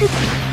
Let's go.